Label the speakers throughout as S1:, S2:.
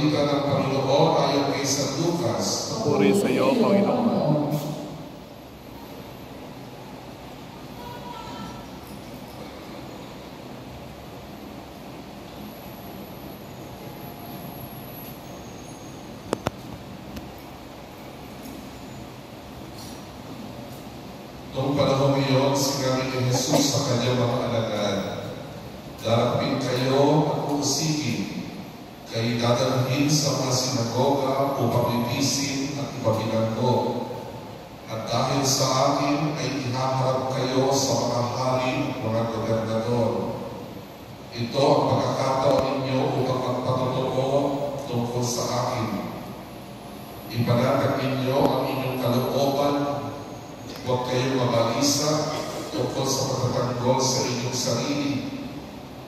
S1: Pinagpatuloy ka ng Panginoon ayon kay San Lucas. Puri sa iyo, Panginoon. Noong panahon ngayon, sinabi ni Jesus sa kanyang mga dadalhin sa mga sinagoga upang ibisin at ipabilanggo. At dahil sa akin ay ihaharap kayo sa mga hari at mga gobernador. Ito ang pagkakataon ninyo upang magpatotoo tungkol sa akin. Ipanatag ninyo ang inyong kalooban Huwag kayong mabalisa tungkol sa pagtatanggol sa inyong sarili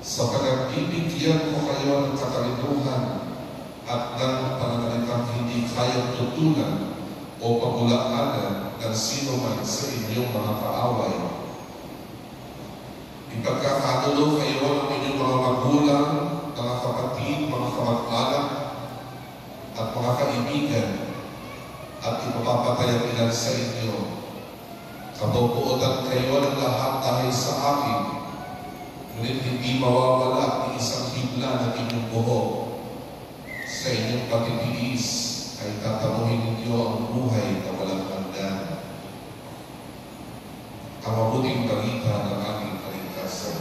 S1: sapagat bibigyan ko kayo ng katalinuhan at ng pananalitang hindi kayang tutunan o pagulaanan ng sino man sa inyong mga kaaway. Ipagkakanulo kayo ng inyong mga magulang, mga kapatid, mga kamag-anak, at mga kaibigan, at ipapapatay ang ilan sa inyo. Kabubuotan kayo ng lahat dahil sa akin, ngunit hindi mawawala ni isang hibla ng inyong buhok. Sa inyong pagtitiis ay tatamuhin ninyo ang buhay na walang hanggan. Ang mabuting balita ng ating kaligtasan.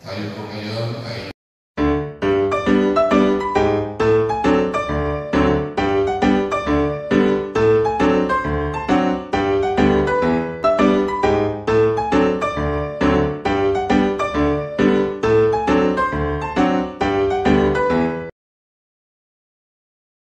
S2: Tayo po ngayon ay